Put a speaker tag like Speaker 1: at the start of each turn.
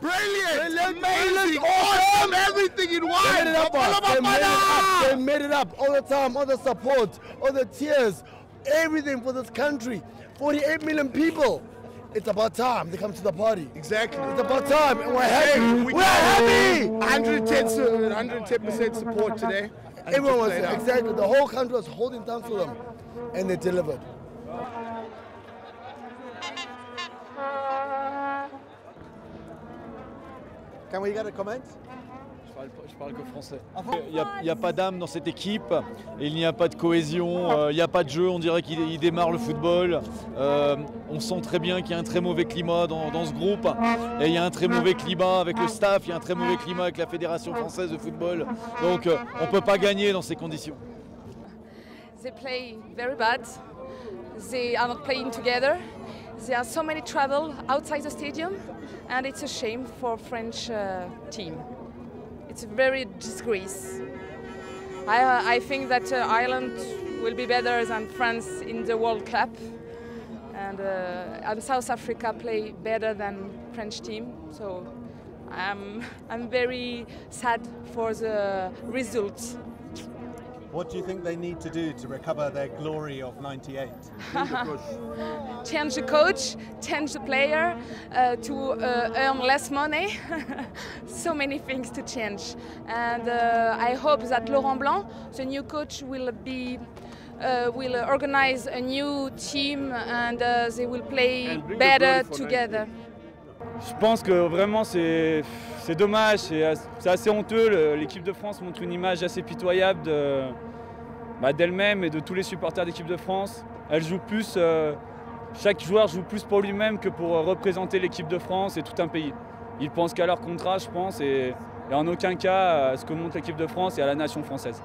Speaker 1: Brilliant! Amazing! Awesome! Everything in one!
Speaker 2: They made it up. They made it up. They made it up all the time, all the support, all the tears, everything for this country. 48 million people. It's about time they come to the party.
Speaker 1: Exactly.
Speaker 2: It's about time, and we're happy.
Speaker 1: we
Speaker 2: we're happy.
Speaker 1: 110 110% support today.
Speaker 2: Everyone was exactly. The whole country was holding down for them, and they delivered.
Speaker 3: Can we get a comment?
Speaker 4: Je parle, que français. Il n'y a, pas d'âme dans cette équipe, il n'y a pas de cohésion, euh, il n'y a pas de jeu, on dirait qu'il il démarre le football. Euh, on sent très bien qu'il y a un très mauvais climat dans, dans ce groupe, et il y a un très mauvais climat avec le staff, il y a un très mauvais climat avec la Fédération française de football. Donc euh, on ne peut pas gagner dans ces conditions.
Speaker 5: They play very bad. They are not playing together. There are so many trouble outside the stadium, and it's a shame for French uh, team. It's a very disgrace. I, uh, I think that uh, Ireland will be better than France in the World Cup, and, uh, and South Africa play better than French team. So I'm I'm very sad for the results.
Speaker 3: What do you think they need to do to recover their glory of 98?
Speaker 5: change the coach, change the player uh, to uh, earn less money. so many things to change. And uh, I hope that Laurent Blanc, the new coach, will be. Uh, will organize a new team and uh, they will play better together.
Speaker 6: Je pense que vraiment c'est c'est dommage, c'est as- c'est assez honteux. L'équipe de France montre une image assez pitoyable bah, d'elle-même et de tous les supporters d'équipe de France. Elle joue plus, euh, chaque joueur joue plus pour lui-même que pour euh, représenter l'équipe de France et tout un pays. Ils pensent qu'à leur contrat, je pense, et, et en aucun cas à ce que montre l'équipe de France et à la nation française.